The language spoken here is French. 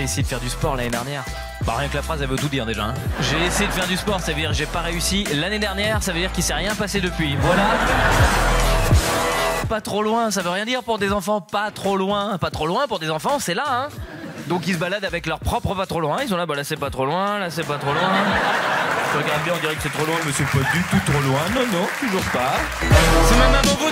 j'ai essayé de faire du sport l'année dernière. Bah rien que la phrase elle veut tout dire déjà. hein. J'ai essayé de faire du sport, ça veut dire que j'ai pas réussi. L'année dernière, ça veut dire qu'il s'est rien passé depuis. Voilà. Pas trop loin, ça veut rien dire pour des enfants. Pas trop loin, pas trop loin pour des enfants, c'est là, hein. Donc ils se baladent avec leur propre pas trop loin. Ils sont là, bah là c'est pas trop loin, là c'est pas trop loin. Je regarde bien, on dirait que c'est trop loin, mais c'est pas du tout trop loin. Non, non, toujours pas. C'est même un bon